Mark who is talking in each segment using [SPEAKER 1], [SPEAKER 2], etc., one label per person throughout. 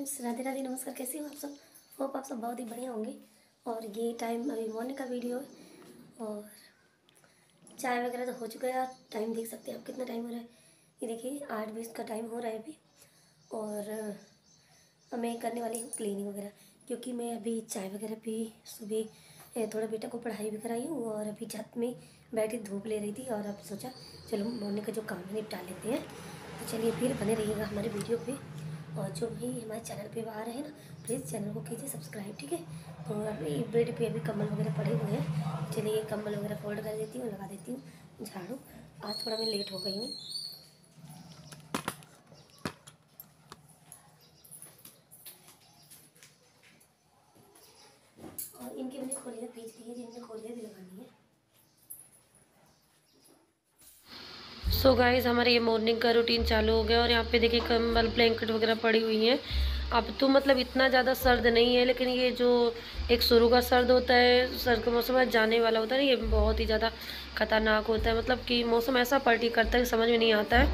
[SPEAKER 1] Friends Radhe Radhe, नमस्कार, कैसे हो आप सब? होप आप सब बहुत ही बढ़िया होंगे। और ये टाइम अभी मॉर्निंग का वीडियो है। और चाय वगैरह तो हो चुका है आप टाइम देख सकते हैं आप कितना टाइम हो रहा है। ये देखिए, आठ बीस का टाइम हो रहा है अभी। और मैं करने वाली हूँ क्लीनिंग वगैरह, क्योंकि मैं अभी चाय वगैरह पी, सुबह थोड़ा बेटा को पढ़ाई भी कराई हूँ, और अभी छत में बैठी धूप ले रही थी, और अब सोचा, चलो मॉर्निंग का जो काम है निपटा लेते हैं। तो चलिए फिर बने रहिएगा हमारे वीडियो पे। और जो भी हमारे चैनल पे आ रहे हैं ना प्लीज़ चैनल को कीजिए सब्सक्राइब ठीक है? तो अभी बेड पे अभी कम्बल वगैरह पड़े हुए हैं। चलिए ये कम्बल वगैरह फोल्ड कर देती हूँ, लगा देती हूँ, झाड़ू। आज थोड़ा मैं लेट हो गई हूँ। और इनकी मैंने खोलियाँ खींच ली है जिनमें खोलियाँ भी लगानी है
[SPEAKER 2] सो so गाइज़ हमारे ये मॉर्निंग का रूटीन चालू हो गया और यहाँ पे देखिए कम्बल ब्लैंकेट वगैरह पड़ी हुई हैं। अब तो मतलब इतना ज़्यादा सर्द नहीं है, लेकिन ये जो एक शुरू का सर्द होता है, सर्द का मौसम जाने वाला होता है ना ये बहुत ही ज़्यादा खतरनाक होता है। मतलब कि मौसम ऐसा पलटी करता है समझ में नहीं आता है।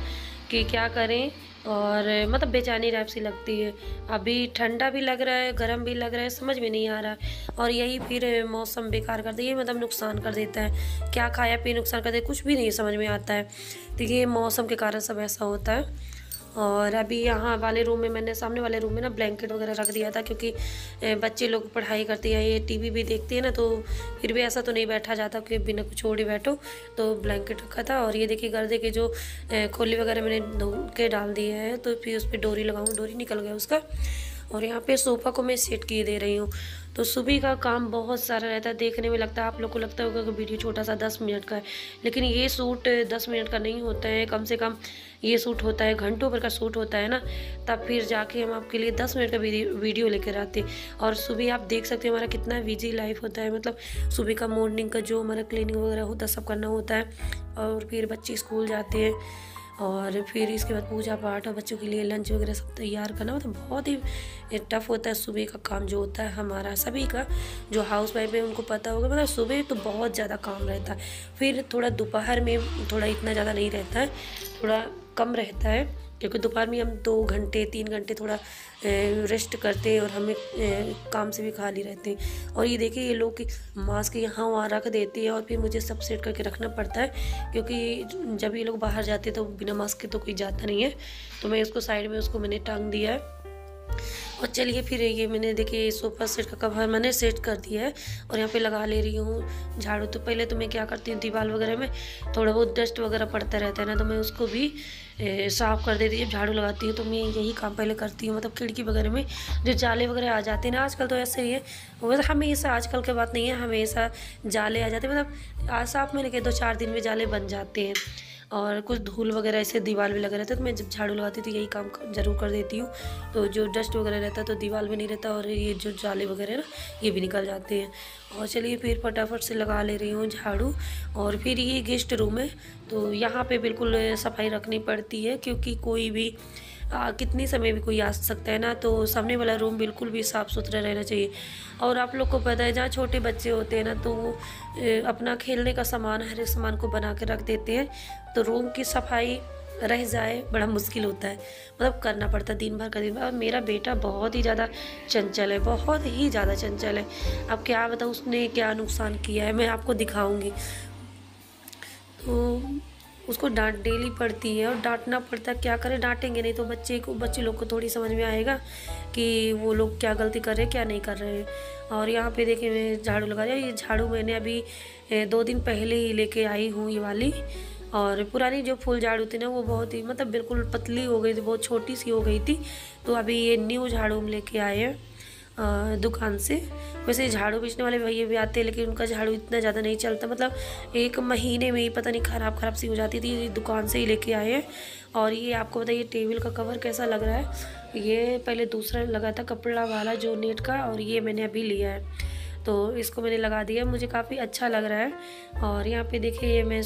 [SPEAKER 2] कि क्या करें और मतलब बेचैनी टाइप सी लगती है। अभी ठंडा भी लग रहा है, गर्म भी लग रहा है, समझ में नहीं आ रहा है। और यही फिर मौसम बेकार कर ये मतलब नुकसान कर देता है। क्या खाया, पी नुकसान कर देता है कुछ भी नहीं समझ में आता है। तो ये मौसम के कारण सब ऐसा होता है। और अभी यहाँ वाले रूम में मैंने, सामने वाले रूम में ना ब्लैंकेट वगैरह रख दिया था क्योंकि बच्चे लोग पढ़ाई करते हैं, ये टीवी भी देखते हैं ना तो फिर भी ऐसा तो नहीं बैठा जाता कि बिना कुछ छोड़े बैठो तो ब्लैंकेट रखा था। और ये देखिए गर्दे के जो खोली वगैरह मैंने धो के डाल दिए हैं तो फिर उस पर डोरी लगाऊँ, डोरी निकल गया उसका। और यहाँ पे सोफ़ा को मैं सेट किए दे रही हूँ। तो सुबह का काम बहुत सारा रहता है, देखने में लगता है। आप लोग को लगता होगा कि वीडियो छोटा सा दस मिनट का है, लेकिन ये सूट दस मिनट का नहीं होता है। कम से कम ये सूट होता है, घंटों भर का सूट होता है ना, तब फिर जाके हम आपके लिए दस मिनट का वीडियो लेकर आते हैं। और सुबह आप देख सकते हैं, हमारा कितना बिज़ी लाइफ होता है। मतलब सुबह का मॉर्निंग का जो हमारा क्लीनिंग वगैरह होता है, सब करना होता है। और फिर बच्चे स्कूल जाते हैं। और फिर इसके बाद पूजा पाठ और बच्चों के लिए लंच वगैरह सब तैयार करना मतलब बहुत ही टफ होता है सुबह का काम जो होता है हमारा, सभी का, जो हाउस वाइफ है, उनको पता होगा मतलब सुबह तो बहुत ज़्यादा काम रहता है। फिर थोड़ा दोपहर में थोड़ा इतना ज़्यादा नहीं रहता है, थोड़ा कम रहता है। क्योंकि दोपहर में हम दो घंटे, तीन घंटे थोड़ा रेस्ट करते हैं और हमें काम से भी खाली रहते हैं। और ये देखिए, ये लोग मास्क यहाँ वहाँ रख देते हैं और फिर मुझे सब सेट करके रखना पड़ता है क्योंकि जब ये लोग बाहर जाते हैं तो बिना मास्क के तो कोई जाता नहीं है। तो मैं उसको साइड में उसको मैंने टांग दिया है। और चलिए फिर ये मैंने देखिए सोफ़ा सेट का कवर मैंने सेट कर दिया है और यहाँ पे लगा ले रही हूँ झाड़ू। तो पहले तो मैं क्या करती हूँ, दीवार वगैरह में थोड़ा बहुत डस्ट वगैरह पड़ता रहता है ना तो मैं उसको भी साफ़ कर देती हूँ झाड़ू लगाती हूँ तो मैं यही काम पहले करती हूँ मतलब खिड़की वगैरह में जो जाले वगैरह आ जाते हैं ना आजकल तो ऐसे ही है वैसे हमेशा आजकल की बात नहीं है, हमेशा जाले आ जाते मतलब आज साफ़ में लेके दो चार दिन में जाले बन जाते हैं। और कुछ धूल वगैरह ऐसे दीवार में लगा रहता तो मैं जब झाड़ू लगाती थी, यही काम ज़रूर कर देती हूँ। तो जो डस्ट वगैरह रहता तो दीवार में नहीं रहता और ये जो जाले वगैरह ना, ये भी निकल जाते हैं। और चलिए फिर फटाफट से लगा ले रही हूँ झाड़ू और फिर ये गेस्ट रूम है तो यहाँ पर बिल्कुल सफ़ाई रखनी पड़ती है, क्योंकि कोई भी आ, कितनी समय भी कोई आ सकता है ना तो सामने वाला रूम बिल्कुल भी साफ़ सुथरा रहना चाहिए। और आप लोग को पता है जहाँ छोटे बच्चे होते हैं ना तो अपना खेलने का सामान हर एक सामान को बना के रख देते हैं। तो रूम की सफ़ाई रह जाए बड़ा मुश्किल होता है। मतलब करना पड़ता है दिन भर का दिन भर। मेरा बेटा बहुत ही ज़्यादा चंचल है बहुत ही ज़्यादा चंचल है। अब क्या बताऊँ उसने क्या नुकसान किया है मैं आपको दिखाऊँगी। तो उसको डांट डेली पड़ती है और डांटना पड़ता है, क्या करें? डांटेंगे नहीं तो बच्चे को, बच्चे लोग को थोड़ी समझ में आएगा कि वो लोग क्या गलती कर रहे हैं, क्या नहीं कर रहे हैं। और यहाँ पे देखिए, मैं झाड़ू लगा रही ये झाड़ू मैंने अभी दो दिन पहले ही लेके आई हूँ ये वाली। और पुरानी जो फूल झाड़ू थी ना, वो बहुत ही मतलब बिल्कुल पतली हो गई थी, बहुत छोटी सी हो गई थी। तो अभी ये न्यू झाड़ू हम लेके आए हैं। दुकान से। वैसे झाड़ू बेचने वाले भैया भी आते हैं, लेकिन उनका झाड़ू इतना ज़्यादा नहीं चलता। मतलब एक महीने में ही पता नहीं ख़राब ख़राब सी हो जाती थी दुकान से ही लेके आए हैं। और ये आपको बताइए टेबल का कवर कैसा लग रहा है? ये पहले दूसरा लगा था, कपड़ा वाला जो नेट का, और ये मैंने अभी लिया है। तो इसको मैंने लगा दिया। मुझे काफ़ी अच्छा लग रहा है। और यहाँ पे देखिए, ये मैं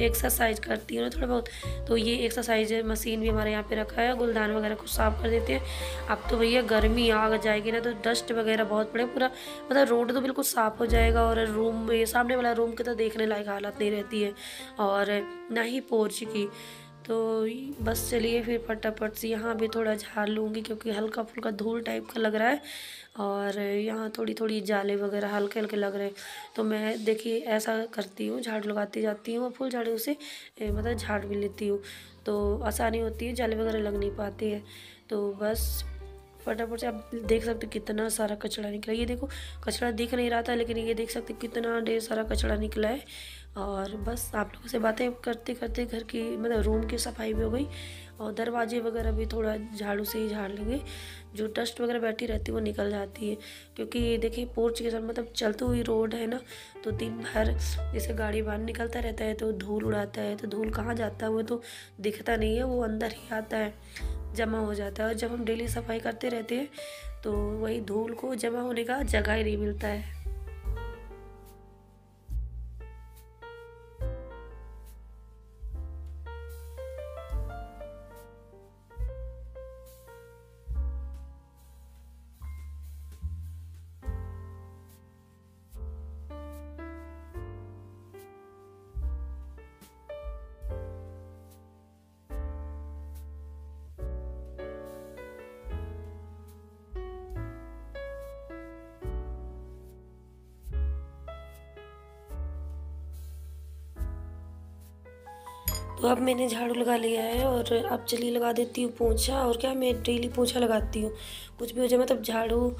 [SPEAKER 2] एक्सरसाइज करती हूँ ना थोड़ा बहुत तो ये एक्सरसाइज मशीन भी हमारे यहाँ पे रखा है। गुलदान वगैरह को साफ़ कर देते हैं। अब तो भैया गर्मी आ जाएगी ना तो डस्ट वगैरह बहुत पड़े। पूरा मतलब रोड तो बिल्कुल साफ़ हो जाएगा और रूम में सामने वाला रूम के तो देखने लायक हालत नहीं रहती है। और ना ही पोर्च की। तो बस चलिए फिर फटाफट से यहाँ भी थोड़ा झाड़ लूँगी क्योंकि हल्का फुल्का धूल टाइप का लग रहा है। और यहाँ थोड़ी थोड़ी जाले वगैरह हल्के हल्के लग रहे हैं। तो मैं, देखिए, ऐसा करती हूँ, झाड़ू लगाती जाती हूँ और फुल झाड़ू से मतलब झाड़ भी लेती हूँ। तो आसानी होती है, जाले वगैरह लग नहीं पाती है। तो बस, फटाफट से आप देख सकते कितना सारा कचरा निकला ये देखो, कचरा दिख नहीं रहा था, लेकिन ये देख सकते कितना ढेर सारा कचरा निकला है। और बस, आप लोगों से बातें करते करते घर की मतलब रूम की सफ़ाई भी हो गई। और दरवाजे वगैरह भी थोड़ा झाड़ू से ही झाड़ लेंगे। जो डस्ट वगैरह बैठी रहती है, वो निकल जाती है। क्योंकि देखिए पोर्च के साथ मतलब चलती हुई रोड है ना तो दिन भर जैसे गाड़ी बाहर निकलता रहता है तो धूल उड़ाता है तो धूल कहाँ जाता है, वो तो दिखता नहीं है, वो अंदर ही आता है, जमा हो जाता है। और जब हम डेली सफ़ाई करते रहते हैं तो वही धूल को जमा होने का जगह ही नहीं मिलता है। तो अब मैंने झाड़ू लगा लिया है और अब चलिए लगा देती हूँ पोछा और क्या मैं डेली पोछा लगाती हूँ। कुछ भी हो जाए मतलब झाड़ू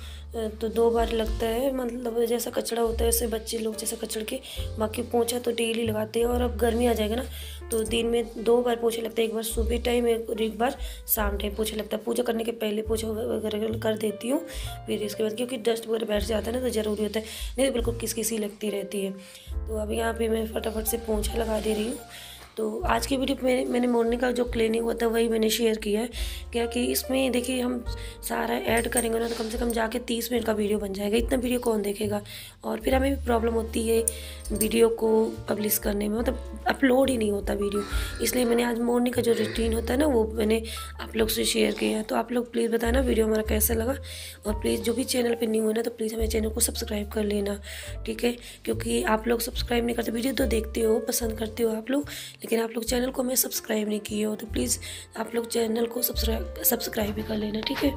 [SPEAKER 2] तो दो बार लगता है मतलब जैसा कचड़ा होता है वैसे बच्चे लोग जैसा कचड़ के, बाकी पोछा तो डेली लगाते हैं और अब गर्मी आ जाएगा ना तो दिन में दो बार पोछे लगता है, एक बार सुबह टाइम एक बार शाम टाइम पोछा लगता है। पूजा करने के पहले पोछा वगैरह कर देती हूँ, फिर इसके बाद क्योंकि डस्ट वगैरह बैठ जाता है ना तो ज़रूरी होता है, नहीं तो बिल्कुल किस किसी लगती रहती है। तो अब यहाँ पे मैं फटाफट से पोछा लगा दे रही हूँ तो आज की वीडियो में मैंने मॉर्निंग का जो क्लिनिक होता है वही मैंने शेयर किया है। क्या कि इसमें देखिए हम सारा ऐड करेंगे ना तो कम से कम जाके तीस मिनट का वीडियो बन जाएगा। इतना वीडियो कौन देखेगा? और फिर हमें भी प्रॉब्लम होती है वीडियो को पब्लिश करने में। मतलब अपलोड ही नहीं होता वीडियो इसलिए मैंने आज मॉर्निंग का जो रूटीन होता है ना, वो मैंने आप लोग से शेयर किया है। तो आप लोग प्लीज़ बताना वीडियो हमारा कैसा लगा। और प्लीज़ जो भी चैनल पर न्यू है ना तो प्लीज़ हमारे चैनल को सब्सक्राइब कर लेना, ठीक है? क्योंकि आप लोग सब्सक्राइब नहीं करते वीडियो तो देखते हो, पसंद करते हो आप लोग लेकिन आप लोग चैनल को मैं सब्सक्राइब नहीं किए हो तो प्लीज़ आप लोग चैनल को सब्सक्राइब सब्सक्राइब भी कर लेना, ठीक है?